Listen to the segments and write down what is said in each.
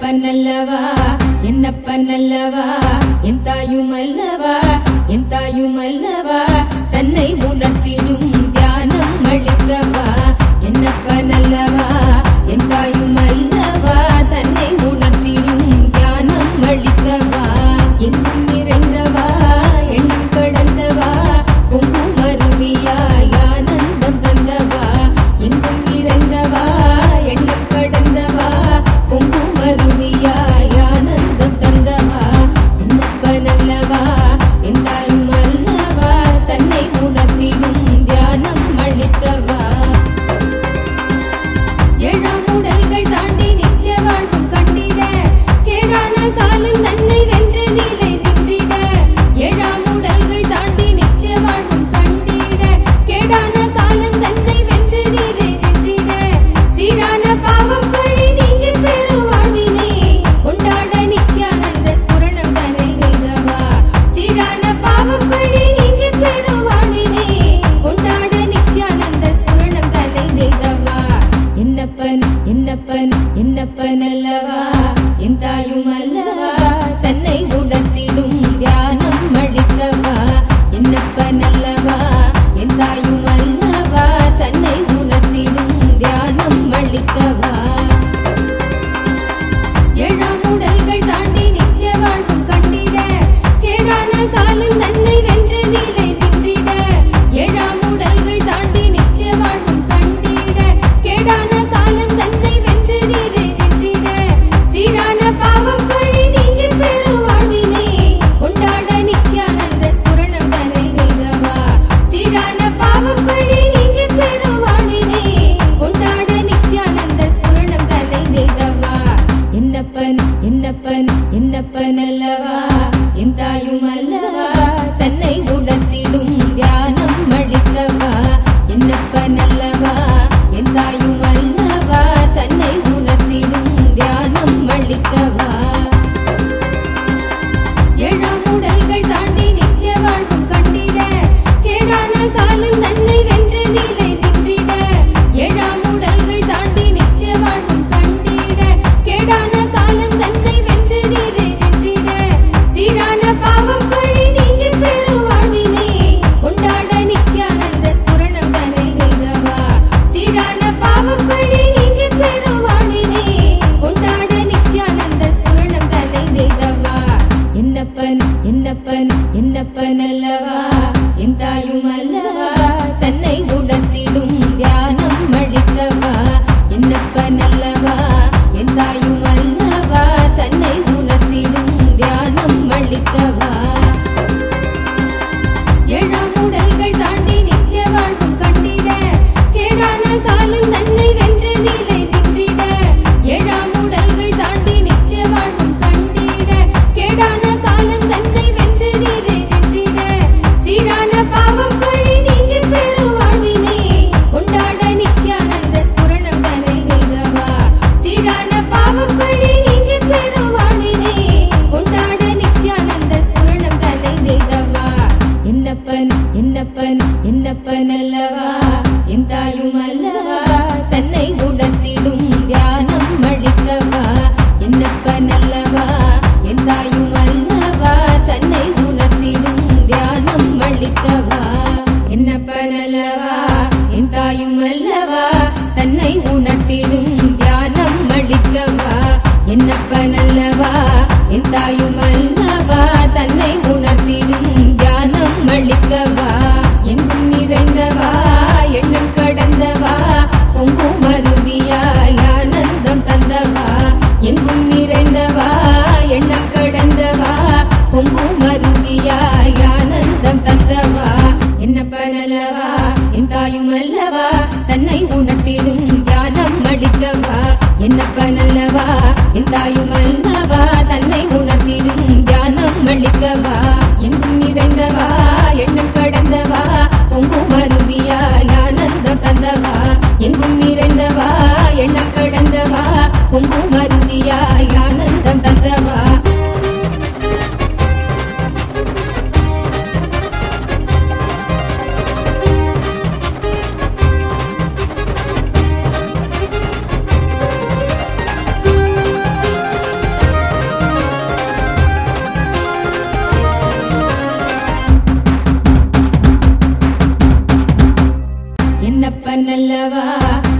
என்னப்ப நல்லவா என்னப்ப நல்லவா என் தாயும் அல்லவா? என் தாயும் அல்லவா? தன்னை உணர்த்திடும் தியானம் அளித்தவா? என்னப்ப நல்லவா என் தாயும் என்னப்பன் என்னப்பன் அல்லவா? என் தாயும் அல்லவா? கனல் என்னப்பன் என்னப்பன் அல்லவா? என் தாயும் அல்லவா? தன்னை உணர்த்திடும் தியானம் அளித்தவா? என்னப்பன் அல்லவா? என் தாயும் அல்லவா? தன்னை உணர்த்திடும் தியானம் அளித்தவா? என்னப்பன் அல்லவா? என் தாயும் அல்லவா? தன்னை உணர்த்திடும் தியானம் அளித்தவா? என்னப்பன் அல்லவா? என் தாயும் அல்லவா? தன்னை உணர்த்திடும் தியானம் அளித்தவா? எந்தாயும் அல்லவா தன்னை உணர்த்திடும் தியானம் அளிக்கவா? எங்கும் நிறைந்தவா எண்ணம் கடந்தவா? பொங்கும் அருவியா ஆனந்தம் தந்தவா? எங்கும் நிறைந்தவா எண்ணம் கடந்தவா? பொங்கும் அருவியா ஆனந்தம் தந்தவா?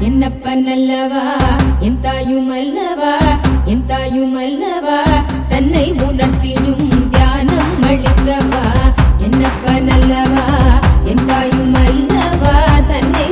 என்னப்ப நல்லவா என் தாயும் அல்லவா? என் தாயும் அல்லவா? தன்னை உணர்த்திடும் தியானம் அளித்தவா? என்னப்ப நல்லவா என் தாயும் அல்லவா? தன்னை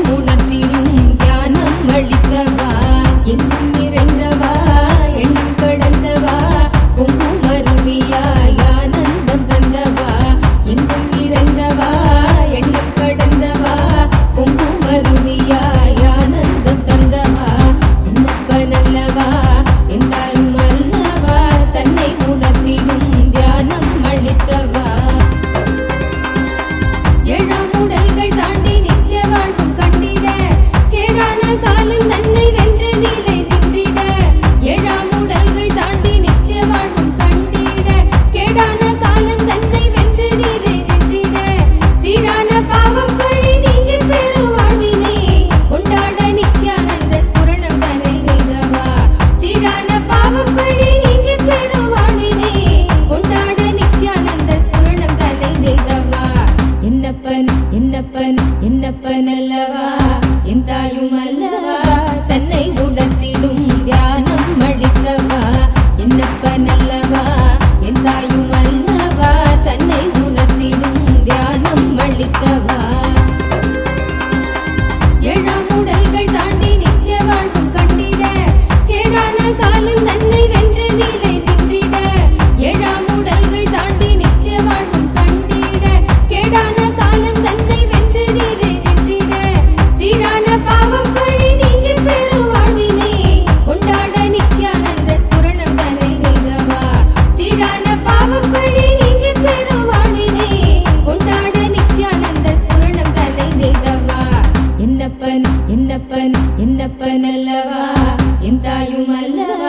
என்னப்ப நல்லவா என் தாயும் அல்லவா?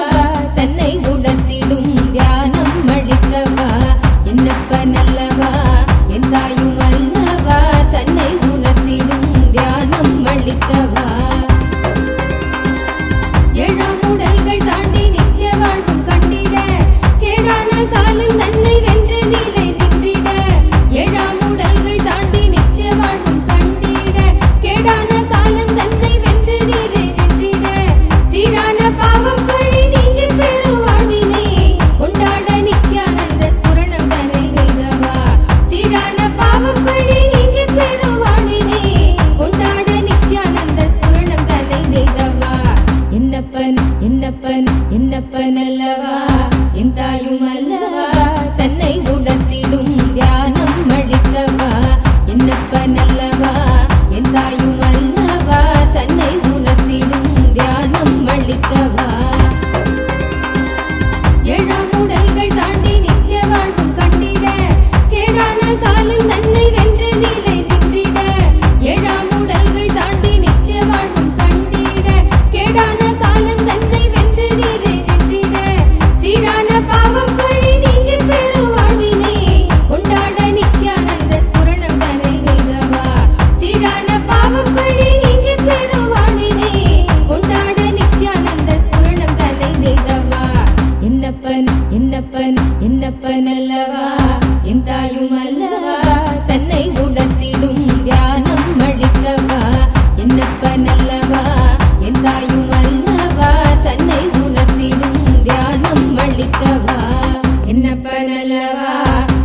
கற்பனல்லவா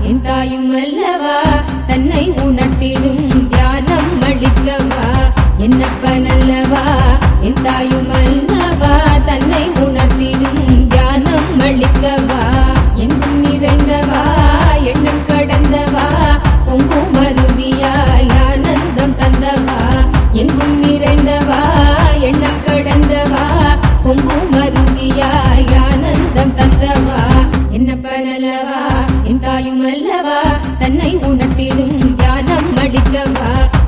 என் தாயும் அல்லவா? தன்னை உணர்த்திடும் தியானம் அளிக்கவா? என்னப்பனல்லவா என் தாயும் அல்லவா? தன்னை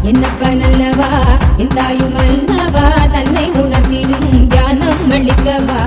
என்னப்ப நல்லவா என் தாயும் அல்லவா? தன்னை உணர்த்திடும் தியானம் அளிக்கவா?